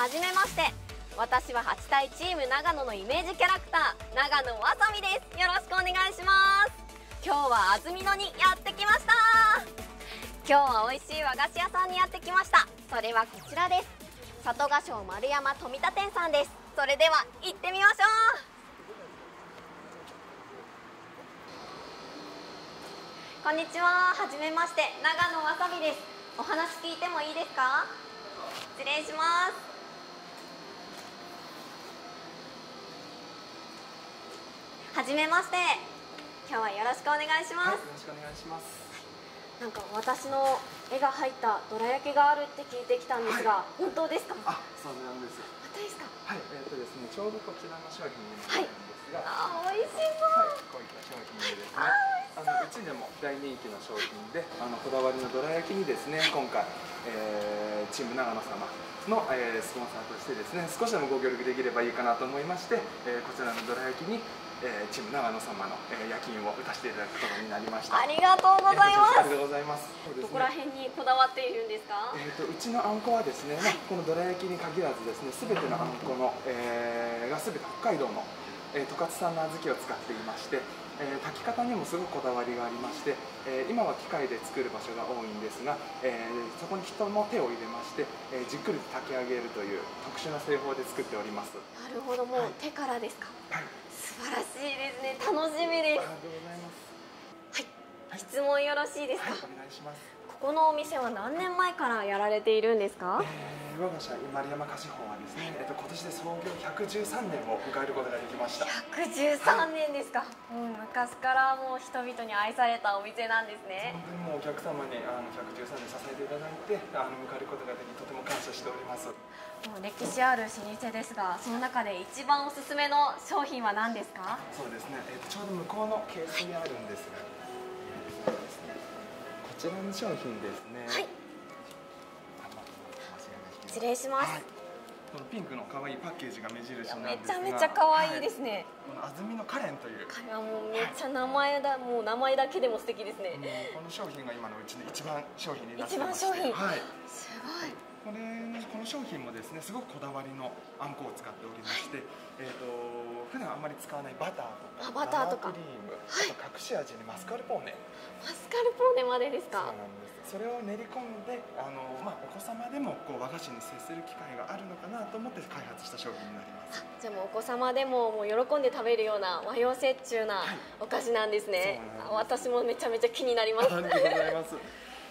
はじめまして。私は8体チーム長野のイメージキャラクター長野わさみです。よろしくお願いします。今日は安曇野にやってきました。今日は美味しい和菓子屋さんにやってきました。それはこちらです。里賀賞丸山富田店さんです。それでは行ってみましょう。こんにちは。はじめまして長野わさびです。お話聞いてもいいですか？失礼します。はじめまして今日はよろしくお願いします、はい、よろしくお願いします。なんか私の絵が入ったどら焼きがあるって聞いてきたんですが、本当ですか？あ、そうなんです。本当ですか？はい、えっ、とですね、ちょうどこちらの商品になるんですが、あー美味しそはいうこういった商品でですねあのうちでも大人気の商品であのこだわりのどら焼きにですね今回、えーチーム長野様の、えースポンサーとしてですね少しでもご協力できればいいかなと思いまして、えーこちらのどら焼きに、えーチーム長野様の、えー夜勤を打たせていただくことになりました。ありがとうございまありがとうございますね。どこら辺にこだわっているんですか？えー、とうちのあんこはですね、まあこのどら焼きに限らずですね、すべてのあんこの、えーがすべて北海道の、えー十勝産の小豆を使っていまして、えー炊き方にもすごくこだわりがありまして、えー今は機械で作る場所が多いんですが、えーそこに人の手を入れまして、えーじっくりと炊き上げるという特殊な製法で作っております。なるほどもう手からですか？はい、素晴らしいですね楽しみです。ありがとうございます。質問よろしいですか、はい、お願いします。ここのお店は何年前からやられているんですか？えー我が社丸山菓子法はですね、えっと今年で創業113年を迎えることができました。113年ですか、もう昔からもう人々に愛されたお店なんですね。本当にもうお客様にあの113年支えていただいてあの迎えることができとても感謝しております。もう歴史ある老舗ですがその中で一番おすすめの商品は何ですか？そうですね、えーとちょうど向こうのケースにあるんですが、えーとですねこちらの商品ですね。はい。失礼します、はい。このピンクの可愛いパッケージが目印なんめですが。ちゃめちゃ可愛いですね、はい。この安曇野カレンという。これはもうめっちゃ名前だ、もう名前だけでも素敵ですね、この商品が今のうちの一番商品になって一まして。番商品。はい。すごい。これこの商品もですねすごくこだわりのあんこを使っておりまして、えー、と普段あんまり使わないバターとかあバターとか。生クリーム、あと隠し味にマスカルポーネマスカルポーネまでですか？そうなんです。それを練り込んであの、まあ、お子様でもこう和菓子に接する機会があるのかなと思って開発した商品になります。じゃあもうお子様でももう喜んで食べるような和洋折衷なお菓子なんですね、そうなんです。あ私もめちゃめちゃ気になります。ありがとうございます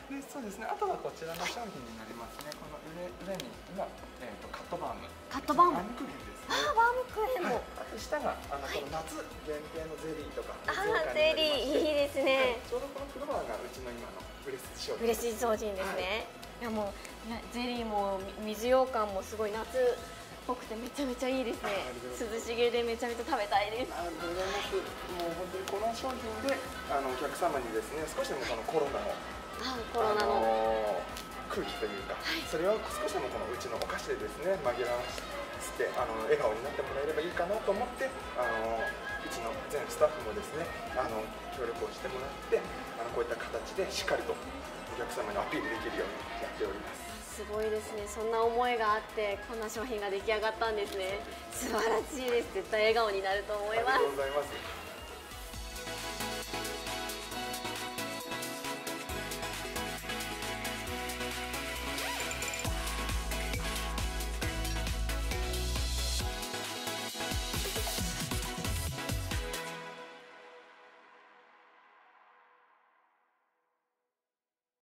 でそうですね。あとはこちらの商品になりますね。この上上には、えー、とカットバーム。カットバーム。バームクーヘンですね。あーバームクーヘンも、はい、下があの、この夏限定のゼリーとかあーゼリーいいですね、はい。ちょうどこのフロアがうちの今の売れ筋商品。嬉しい商品ですね、い、やもうねゼリーもみ水羊羹もすごい夏っぽくてめちゃめちゃいいですね。涼しげでめちゃめちゃ食べたいです。ありがとうございます。もう本当にこの商品であのお客様にですね少しでもこのコロナのあコロナの、空気というか、それを少しでもこのうちのお菓子でですね紛らわしてあの笑顔になってもらえればいいかなと思ってあのうちの全スタッフもですねあの協力をしてもらってあのこういった形でしっかりとお客様にアピールできるようにやっております。すごいですね。そんな思いがあってこんな商品が出来上がったんですね。素晴らしいです。絶対笑顔になると思います。ありがとうございます